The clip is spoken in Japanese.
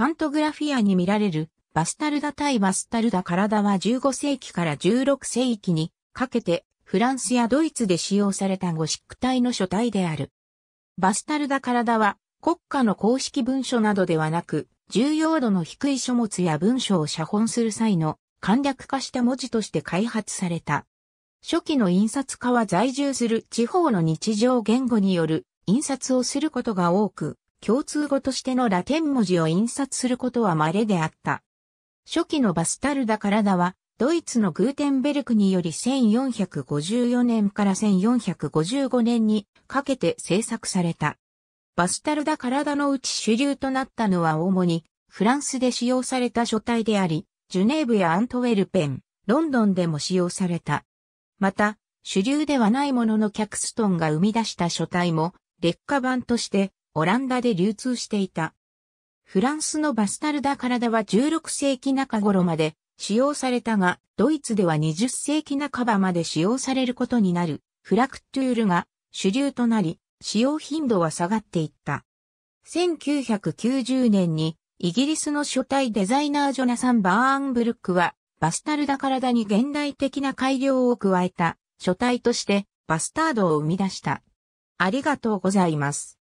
パントグラフィアに見られるバスタルダ対バスタルダ体は15世紀から16世紀にかけてフランスやドイツで使用されたゴシック体の書体である。バスタルダ体は国家の公式文書などではなく、重要度の低い書物や文書を写本する際の簡略化した文字として開発された。初期の印刷家は在住する地方の日常言語による印刷をすることが多く、共通語としてのラテン文字を印刷することは稀であった。初期のバスタルダ体は、ドイツのグーテンベルクにより1454年から1455年にかけて制作された。バスタルダ体のうち主流となったのは主にフランスで使用された書体であり、ジュネーブやアントウェルペン、ロンドンでも使用された。また、主流ではないもののキャクストンが生み出した書体も劣化版としてオランダで流通していた。フランスのバスタルダ体は16世紀中頃まで使用されたが、ドイツでは20世紀半ばまで使用されることになるフラクトゥールが主流となり、使用頻度は下がっていった。1990年にイギリスの書体デザイナージョナサン・バーンブルックはバスタルダ体に現代的な改良を加えた書体としてバスタードを生み出した。ありがとうございます。